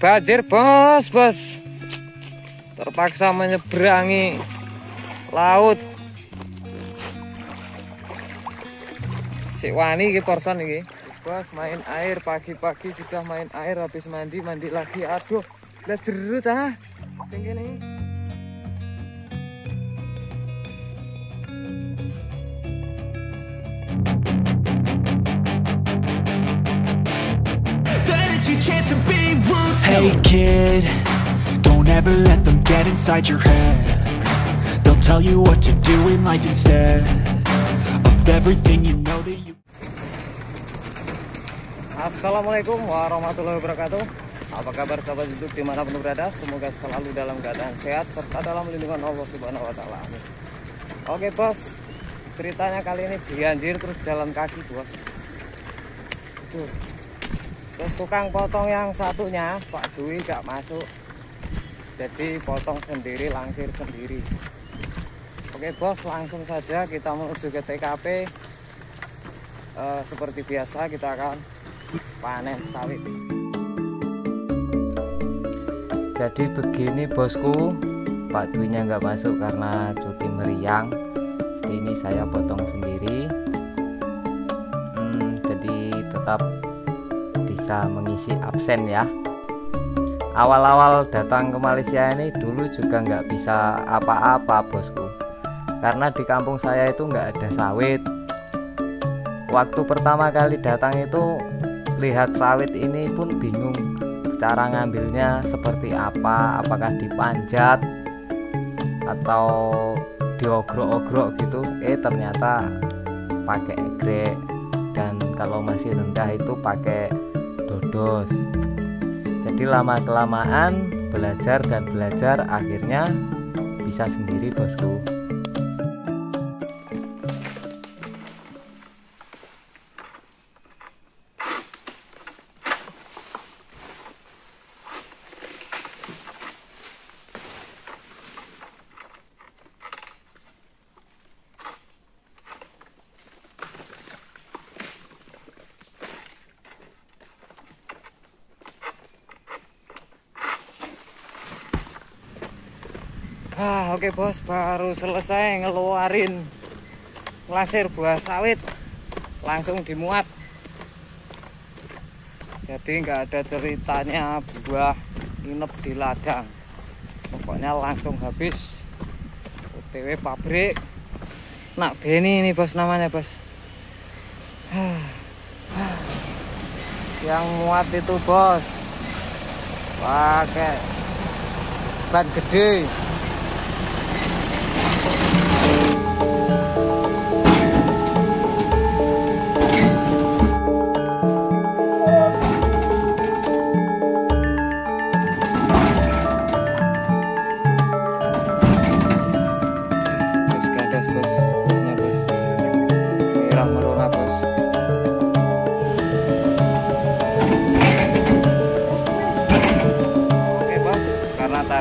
banjir bos bos. Terpaksa menyeberangi laut. Si wani iki porson iki. Bos main air pagi-pagi sudah main air habis mandi mandi lagi. Aduh lihat jerut ah. Tinggi nih Hey kid, don't ever let them get inside your head. They'll tell you what to do in life instead of everything you know that you. Assalamualaikum warahmatullahi wabarakatuh Apa kabar sahabat YouTube di mana pun berada Semoga selalu dalam keadaan sehat Serta dalam lindungan Allah subhanahu wa ta'ala. Oke bos Ceritanya kali ini banjir terus jalan kaki bos Tuh. Terus tukang potong yang satunya Pak Dwi gak masuk. Jadi potong sendiri langsir sendiri. Oke bos langsung saja kita menuju ke TKP Eh, Seperti biasa kita akan panen sawit. Jadi begini bosku. Pak Dwi-nya nggak masuk karena cuti meriang. Ini saya potong sendiri. Hmm, jadi tetap bisa mengisi absen ya. Awal-awal datang ke Malaysia ini dulu juga nggak bisa apa-apa bosku. Karena di kampung saya itu nggak ada sawit. Waktu pertama kali datang itu lihat sawit ini pun bingung cara ngambilnya seperti apa apakah dipanjat atau diogrok-ogrok gitu. Eh ternyata pakai egrek dan kalau masih rendah itu pakai dodos jadi lama kelamaan belajar dan belajar akhirnya bisa sendiri bosku Ah, oke bos, baru selesai ngeluarin lasir buah sawit langsung dimuat. Jadi nggak ada ceritanya buah nginep di ladang. Pokoknya langsung habis. OTW pabrik. Nak Beni ini bos namanya bos. Yang muat itu bos. Pakai ban gede.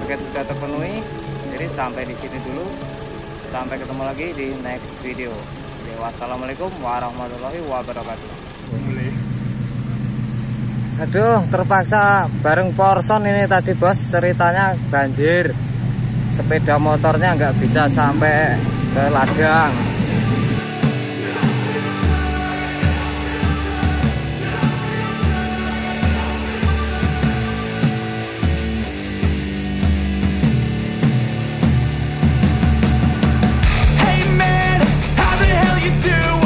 Target sudah terpenuhi. Jadi sampai di sini dulu. Sampai ketemu lagi di next video. Oke, wassalamualaikum warahmatullahi wabarakatuh. Aduh terpaksa bareng porson ini tadi bos. Ceritanya banjir. Sepeda motornya nggak bisa sampai ke ladang do